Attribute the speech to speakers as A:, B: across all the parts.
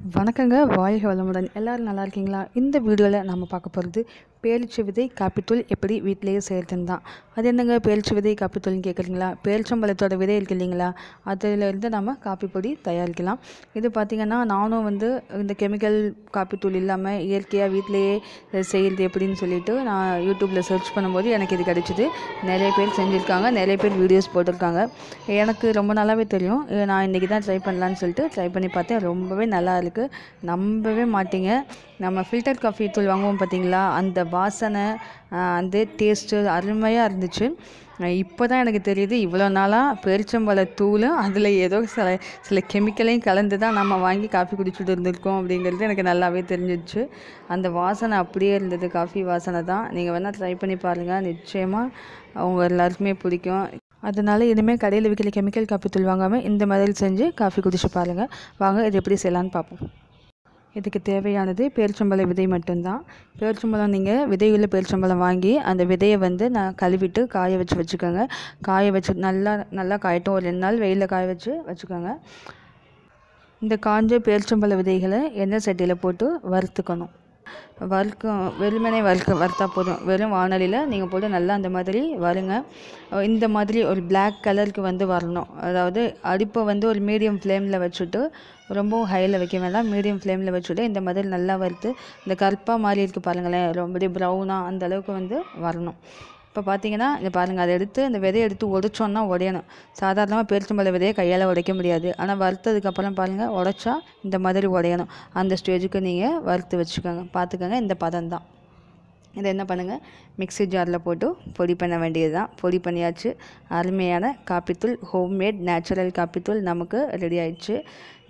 A: வணக்கங்க வாழ்க வளமுடன். எல்லோரும் நல்லா இருக்கீங்களா? இந்த வீடியோவில் நம்ம பார்க்க போகிறது பேரிச்சை விதை காப்பித்தூள் எப்படி வீட்டிலேயே செய்கிறதுன்னு தான். அது என்னங்க பேரிச்சை விதை காப்பித்தூள்னு கேட்குறீங்களா? பேரிச்சம்பழத்தோட விதை இருக்கு இல்லைங்களா? அதிலிருந்து நம்ம காப்பி பொடி தயாரிக்கலாம். இது பார்த்திங்கன்னா நானும் வந்து இந்த கெமிக்கல் காப்பித்தூள் இல்லாமல் இயற்கையாக வீட்டிலேயே செய்கிறது எப்படின்னு சொல்லிட்டு நான் யூடியூப்பில் சர்ச் பண்ணும்போது எனக்கு இது கிடச்சிது. நிறைய பேர் செஞ்சுருக்காங்க நிறைய பேர் வீடியோஸ் போட்டிருக்காங்க. எனக்கு ரொம்ப நல்லாவே தெரியும். நான் இன்றைக்கி தான் ட்ரை பண்ணலான்னு சொல்லிட்டு ட்ரை பண்ணி பார்த்தேன். ரொம்பவே நல்லா இருக்குது நம்பவே மாட்டீங்க. நம்ம ஃபில்டர் காஃபி தூள் வாங்குவோம் பார்த்தீங்களா அந்த வாசனை அந்த டேஸ்ட்டு அருமையாக இருந்துச்சு. இப்போ தான் எனக்கு தெரியுது இவ்வளோ நாளாக பேரிச்சம்பழ தூளும் அதில் ஏதோ சில சில கெமிக்கலையும் கலந்து தான் நம்ம வாங்கி காஃபி குடிச்சுட்டு இருந்திருக்கோம் அப்படிங்கிறது எனக்கு நல்லாவே தெரிஞ்சிடுச்சு அந்த வாசனை அப்படியே இருந்தது காஃபி வாசனை தான். நீங்கள் வேணால் ட்ரை பண்ணி பாருங்கள் நிச்சயமாக அவங்க எல்லாருக்குமே பிடிக்கும். அதனால இனிமேல் கடையில் விற்கிற கெமிக்கல் காஃபி தூள் வாங்காமல் இந்த மாதிரி செஞ்சு காஃபி குடிச்சு பாருங்கள் வாங்க இது எப்படி செய்யலான்னு பார்ப்போம். இதுக்கு தேவையானது பேரிச்சம்பழ விதை மட்டும்தான். பேரிச்சம்பழம் நீங்கள் விதையுள்ள பேரிச்சம்பழம் வாங்கி அந்த விதையை வந்து நான் கழுவிட்டு காய வச்சு வச்சுக்கோங்க. காய வச்சு நல்லா நல்லா காயட்டும். ஒரு ரெண்டு நாள் வெயிலில் காய வச்சு வச்சுக்கோங்க. இந்த காஞ்ச பேரிச்சம்பழ விதைகளை எண்ணெய் சட்டியில் போட்டு வறுத்துக்கணும். வறுக்க வெறுமனே வறுக்க வறுத்தா போதும். வெறும் வானலியில் நீங்கள் போட்டு நல்லா அந்த மாதிரி வருங்க. இந்த மாதிரி ஒரு பிளாக் கலருக்கு வந்து வரணும். அதாவது அடுப்பை வந்து ஒரு மீடியம் ஃப்ளேமில் வச்சுட்டு ரொம்பவும் ஹையில் வைக்க வேண்டாம். மீடியம் ஃப்ளேமில் வச்சுட்டு இந்த மாதிரி நல்லா வறுத்து இந்த கருப்பாக மாதிரி இருக்குது பாருங்களேன் ரொம்ப ப்ரௌனாக அந்த அளவுக்கு வந்து வரணும். இப்போ பார்த்தீங்கன்னா இதை பாருங்கள் அதை எடுத்து அந்த விதையை எடுத்து உடைச்சோன்னா உடையணும். சாதாரணமாக பெருச்சம்பழ விதையை கையால் உடைக்க முடியாது. ஆனால் வறுத்ததுக்கப்புறம் பாருங்கள் உடைச்சா இந்த மாதிரி உடையணும். அந்த ஸ்டேஜுக்கு நீங்கள் வறுத்து வச்சுக்கோங்க. பார்த்துக்கோங்க இந்த பதம் தான். இதை என்ன பண்ணுங்கள் மிக்ஸி ஜாரில் போட்டு பொடி பண்ண வேண்டியது தான் பொடி பண்ணியாச்சு. அருமையான காப்பித்தூள் ஹோம்மேட் நேச்சுரல் காப்பித்தூள் நமக்கு ரெடி ஆயிடுச்சு.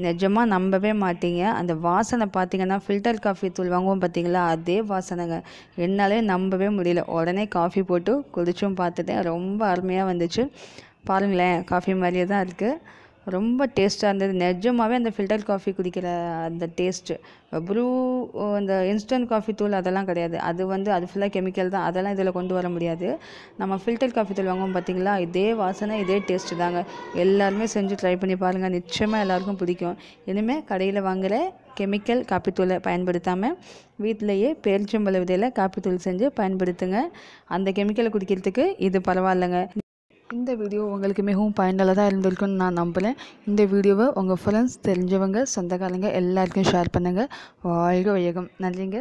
A: நிஜமாக நம்பவே மாட்டீங்க. அந்த வாசனை பார்த்தீங்கன்னா ஃபில்டர் காஃபி தூள் வாங்குவோம் பார்த்தீங்களா அதே வாசனைங்க. என்னாலே நம்பவே முடியல. உடனே காஃபி போட்டு குடிச்சும் பார்த்துட்டேன் ரொம்ப அருமையாக வந்துச்சு. பாருங்களேன் காஃபி மாதிரியே தான் இருக்குது ரொம்ப டேஸ்ட்டாக இருந்தது. நிஜமாகவே அந்த ஃபில்டர் காஃபி குடிக்கிற அந்த டேஸ்ட்டு ப்ரூ அந்த இன்ஸ்டன்ட் காஃபி தூள் அதெல்லாம் கிடையாது. அது வந்து அது ஃபுல்லாக கெமிக்கல் தான். அதெல்லாம் இதில் கொண்டு வர முடியாது. நம்ம ஃபில்டர் காஃபி தூள் வாங்குவோம் பார்த்தீங்களா இதே வாசனை இதே டேஸ்ட்டு தாங்க. எல்லாருமே செஞ்சு ட்ரை பண்ணி பாருங்கள் நிச்சயமாக எல்லாருக்கும் பிடிக்கும். இனிமேல் கடையில் வாங்குகிற கெமிக்கல் காப்பித்தூளை பயன்படுத்தாமல் வீட்டிலையே பேரிச்சம்பழ விதையில் காப்பித்தூள் செஞ்சு பயன்படுத்துங்க. அந்த கெமிக்கலை குடிக்கிறதுக்கு இது பரவாயில்லைங்க. இந்த வீடியோ உங்களுக்கு மிகவும் பயனுள்ளதாக இருந்திருக்குன்னு நான் நம்புகிறேன் இந்த வீடியோவை உங்கள் ஃப்ரெண்ட்ஸ் தெரிஞ்சவங்க சொந்தக்காரங்க எல்லாருக்கும் ஷேர் பண்ணுங்கள் வாழ்க வையகம். நன்றிங்க.